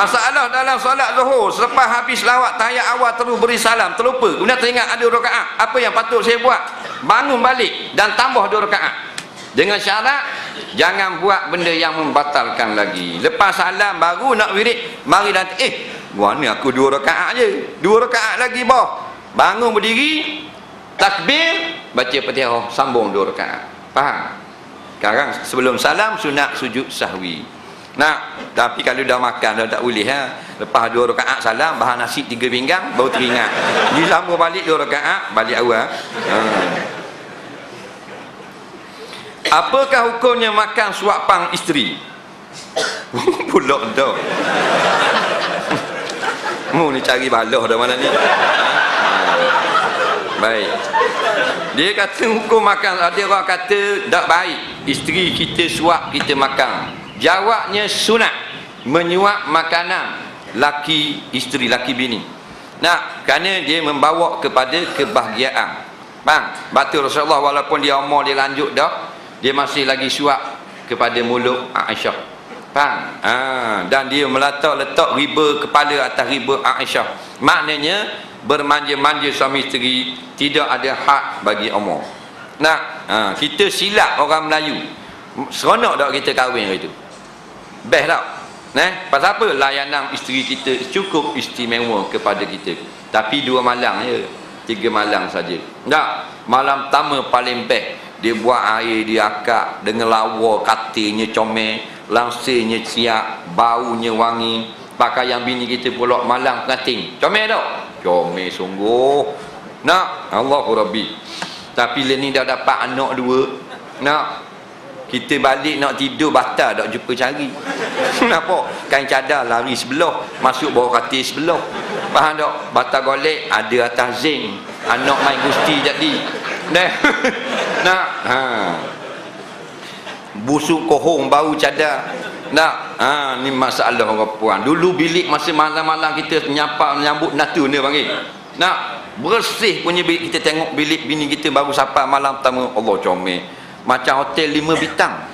Masalah dalam solat zuhur Selepas habis lawat tahiyat awal terus beri salam Terlupa. Kemudian teringat ada rakaat. Apa yang patut saya buat? Bangun balik Dan tambah dua rakaat. Dengan syarat Jangan buat benda yang membatalkan lagi. Lepas salam baru nak wirid Mari dan Eh Buat ni aku dua rakaat je. Dua rakaat lagi boh. Bangun berdiri Takbir Baca petiha Sambung dua rakaat. Faham? Sekarang sebelum salam Sunat sujud sahwi Nah, tapi kalau dah makan dah tak boleh ha. Lepas dua rakaat salam, bahan nasi tiga pinggang baru teringat. Disambung balik dua rakaat, balik awal. Ha. Apakah hukumnya makan suapan isteri? Pulak dah. Mu ni cari balah dah mana ni. Ha. Baik. Dia kata hukum makan ada orang kata tak baik. Isteri kita suap kita makan. Jawabnya sunat menyuap makanan laki isteri laki bini. Nah, kerana dia membawa kepada kebahagiaan. Bang, batu Rasulullah walaupun dia umur dia lanjut dah, dia masih lagi suap kepada mulut Aisyah. Bang, ha, dan dia meletak letak riba kepala atas riba Aisyah. Maknanya bermanja-manja suami isteri tidak ada hak bagi umur. Nah, ha, kita silap orang Melayu. Seronok tak kita kahwin itu? Best tak? Eh? pasal apa layanan isteri kita cukup istimewa kepada kita? Tapi dua malam je. Tiga malam saja. Tak. Malam pertama paling best. Dia buat air dia akak dengan lawa katilnya comel langsirnya siap baunya wangi. Pakaian bini kita pula malam pengantin. Comel tak? Comel sungguh. Nak? Allahu Rabbi. Tapi ni dah dapat anak dua. Nak kita balik nak tidur batal tak jumpa cari. Kenapa kain cadar lari sebelah masuk bawah katil sebelah. Faham tak? Batal golek ada atas zinc. Anak main gusti jadi. Nah nak ha. Busuk kohong bau cadar. Nak ha ni masalah orang puan. Dulu bilik masa malam-malam kita nyapa menyambut natu ni panggil. Nak bersih punya bilik. Kita tengok bilik bini kita baru sapa malam pertama. Allah comel macam hotel lima bintang.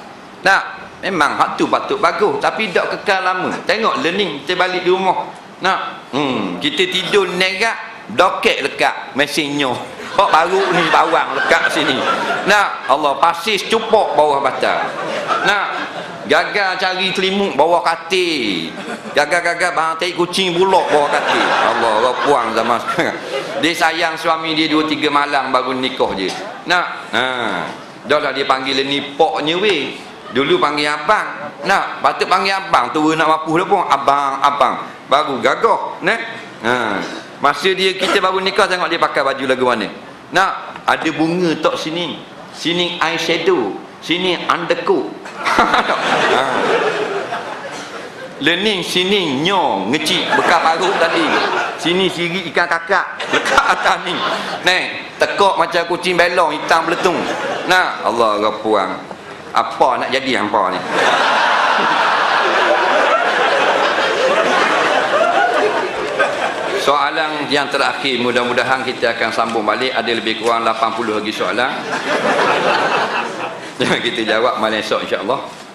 Tak memang hak tu patut bagus. Tapi tak kekal lama. Tengok learning kita balik di rumah. Nak? Hmm, kita tidur negak doket lekat. Mesinnya kok baru ni bawang lekat sini? Nak? Allah pasis cupok bawah batal. Nak? Gagal cari selimut bawah katil. Gagal-gagal bang tai kucing bulok bawah katil. Allah Allah puang zaman dia sayang suami dia 2 3 malam baru nikah je. Nak? Ha Dah lah dia panggil ni poknya weh. Dulu panggil abang. Nak, patut panggil abang. Tua nak mapuh dah pun. Abang, abang. Baru gagah. Nah. Ha. Masa dia kita baru nikah tengok dia pakai baju lagu mana. Nak, ada bunga tok sini. Sini eyeshadow. Sini undercoat. ha. Lening sini nyo ngecik bekas parut tadi. Sini siri ikan kakak dekat atas ni. Neh, tekok macam kucing belong hitam beletung. Nah, Allah gapuang. Apa nak jadi hangpa ni? Soalan yang terakhir mudah-mudahan kita akan sambung balik ada lebih kurang 80 lagi soalan. Jangan kita jawab malam esok insya-Allah.